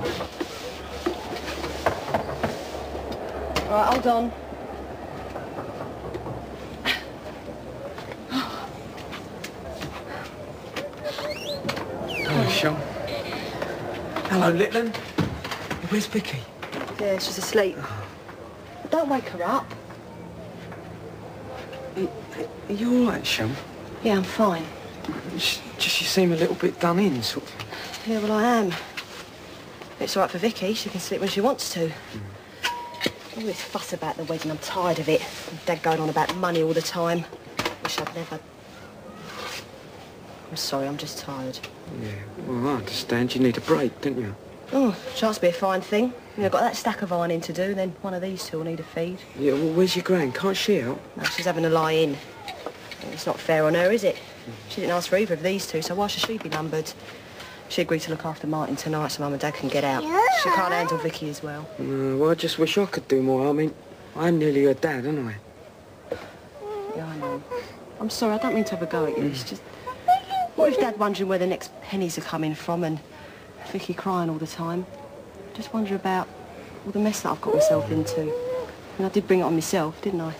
All right, hold on. Hello, Shell. Hello, Litland. Where's Vicky? Yeah, she's asleep. Don't wake her up. Are you all right, Shell? Yeah, I'm fine. Just, just you seem a little bit done in, sort of. Yeah, well, I am. It's all right for Vicky. She can sleep when she wants to. All this fuss about the wedding, I'm tired of it. Dad going on about money all the time. Wish I'd never... I'm sorry, I'm just tired. Yeah, well, I understand. You need a break, don't you? Oh, chance to be a fine thing. You know, got that stack of ironing to do, then one of these two will need a feed. Yeah, well, where's your gran? Can't she help? No, she's having a lie in. It's not fair on her, is it? She didn't ask for either of these two, so why should she be numbered? She agreed to look after Martin tonight so Mum and Dad can get out. She can't handle Vicky as well. No, well, I just wish I could do more. I mean, I'm nearly her dad, aren't I? Yeah, I know. I'm sorry, I don't mean to have a go at you. It's just... What if Dad wondering where the next pennies are coming from and Vicky crying all the time? Just wonder about all the mess that I've got myself into. And I did bring it on myself, didn't I?